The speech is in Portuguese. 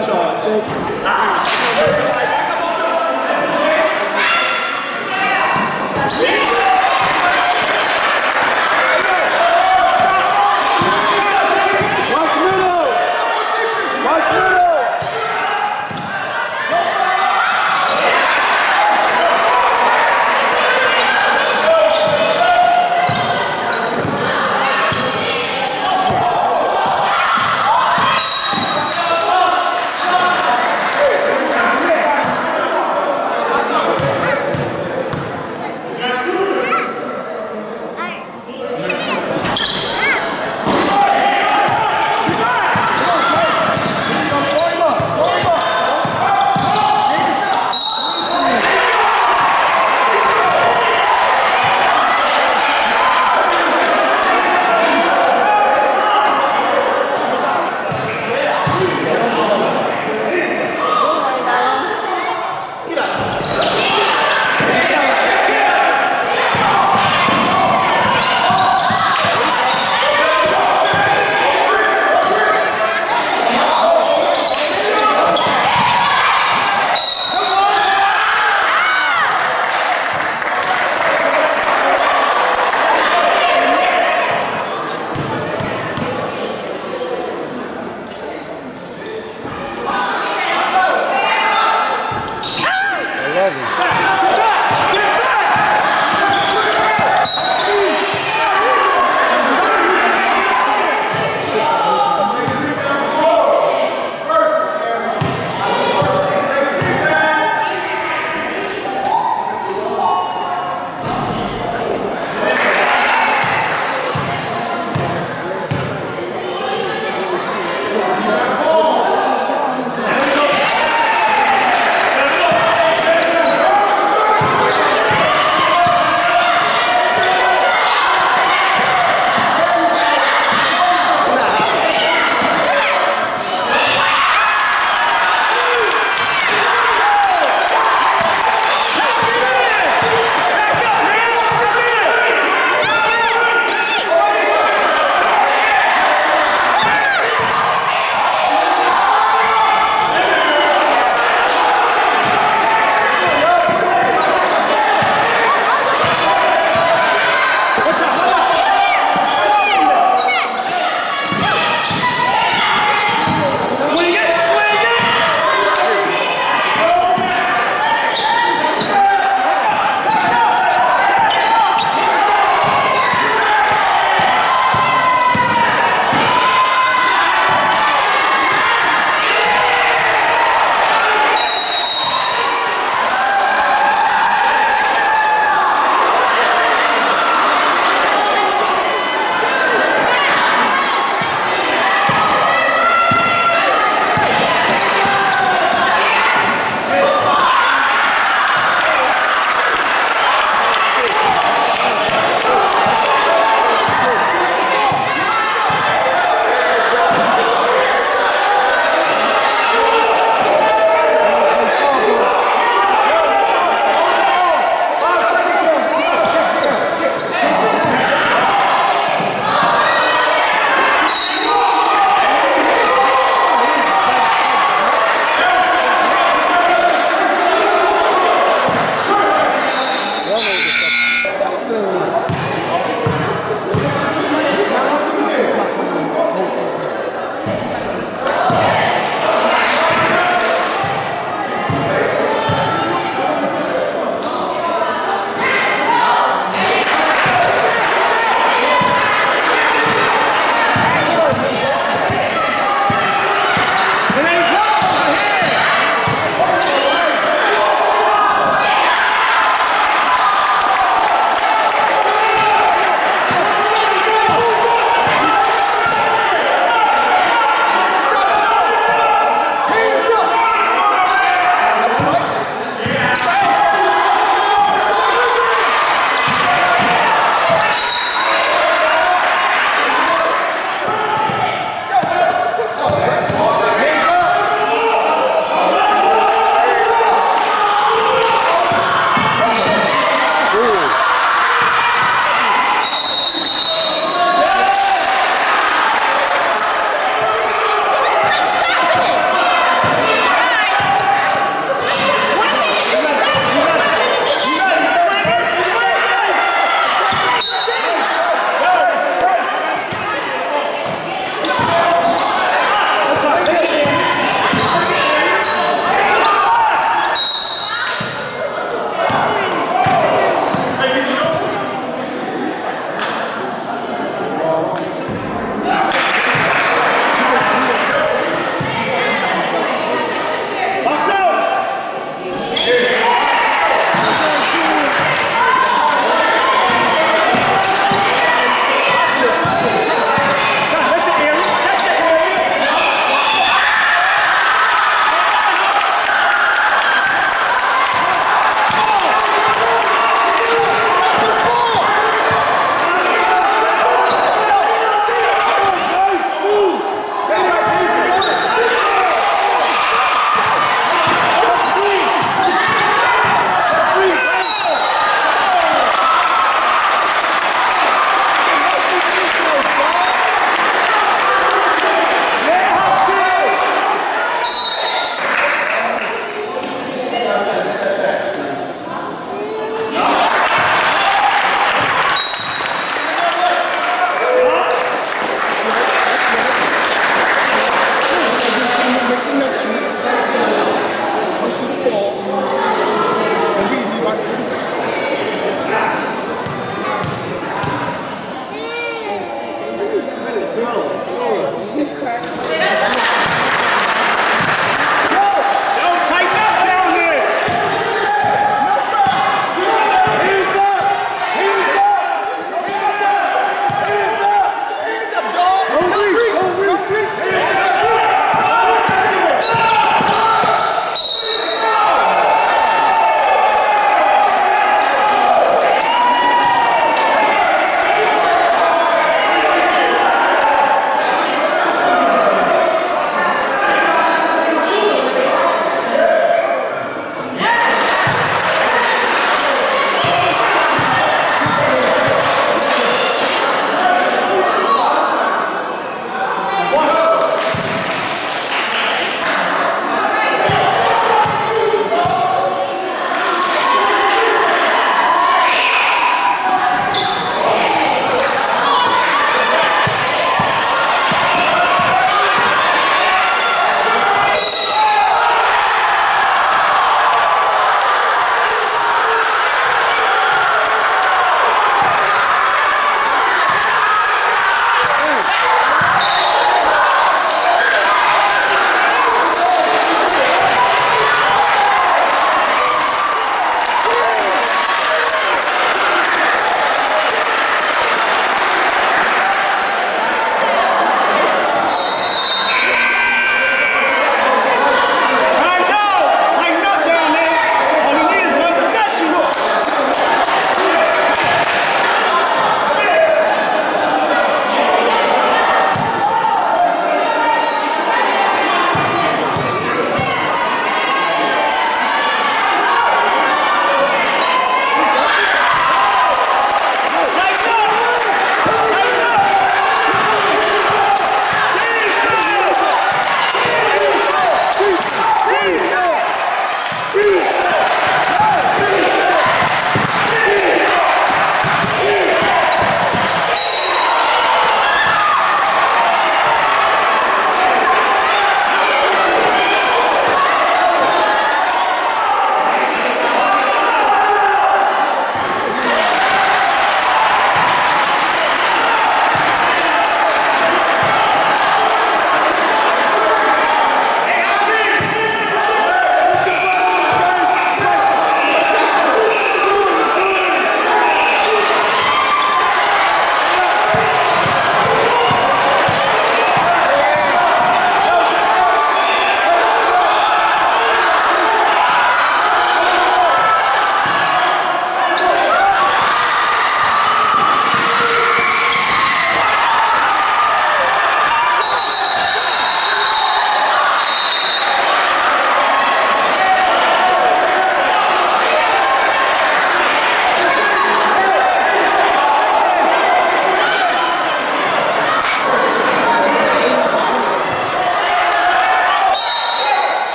Scott Ah!